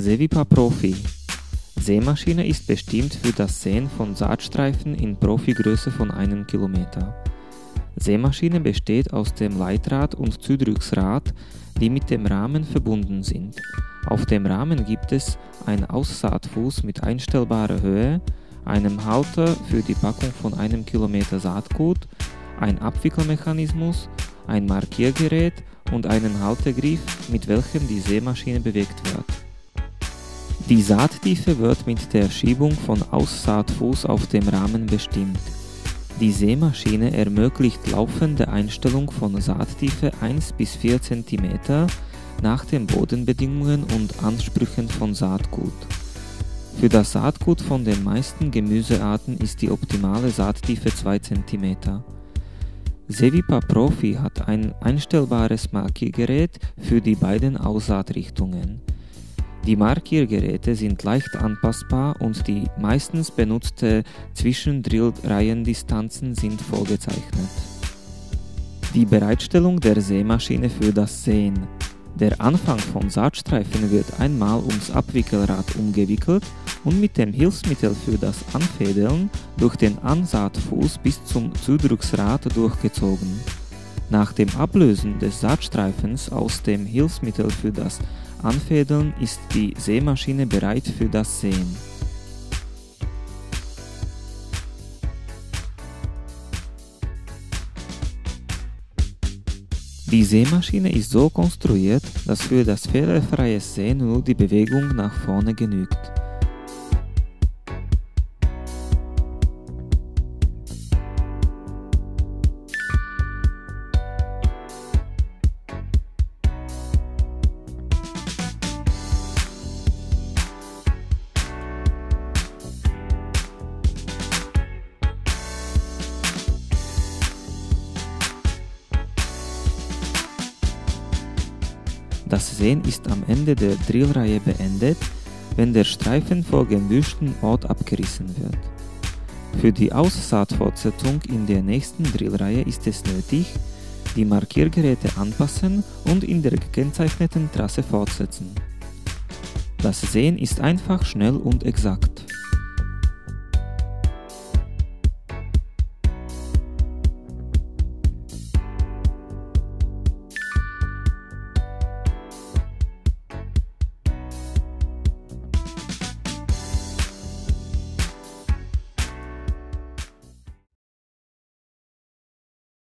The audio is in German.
Sevipa Profi. Sämaschine ist bestimmt für das Säen von Saatstreifen in Profigröße von einem Kilometer. Sämaschine besteht aus dem Leitrad und Zudrücksrad, die mit dem Rahmen verbunden sind. Auf dem Rahmen gibt es einen Aussaatfuß mit einstellbarer Höhe, einem Halter für die Packung von einem Kilometer Saatgut, ein Abwickelmechanismus, ein Markiergerät und einen Haltegriff, mit welchem die Sämaschine bewegt wird. Die Saattiefe wird mit der Schiebung von Aussaatfuß auf dem Rahmen bestimmt. Die Sämaschine ermöglicht laufende Einstellung von Saattiefe 1 bis 4 cm nach den Bodenbedingungen und Ansprüchen von Saatgut. Für das Saatgut von den meisten Gemüsearten ist die optimale Saattiefe 2 cm. Sevipa Profi hat ein einstellbares Markiergerät für die beiden Aussaatrichtungen. Die Markiergeräte sind leicht anpassbar und die meistens benutzte Zwischendrillreihendistanzen sind vorgezeichnet. Die Bereitstellung der Sämaschine für das Säen. Der Anfang von Saatstreifen wird einmal ums Abwickelrad umgewickelt und mit dem Hilfsmittel für das Anfädeln durch den Ansaatfuß bis zum Zudrucksrad durchgezogen. Nach dem Ablösen des Saatstreifens aus dem Hilfsmittel für das Anfädeln ist die Sämaschine bereit für das Säen. Die Sämaschine ist so konstruiert, dass für das fehlerfreie Säen nur die Bewegung nach vorne genügt. Das Säen ist am Ende der Drillreihe beendet, wenn der Streifen vor gewünschten Ort abgerissen wird. Für die Aussaatfortsetzung in der nächsten Drillreihe ist es nötig, die Markiergeräte anpassen und in der gekennzeichneten Trasse fortsetzen. Das Säen ist einfach, schnell und exakt.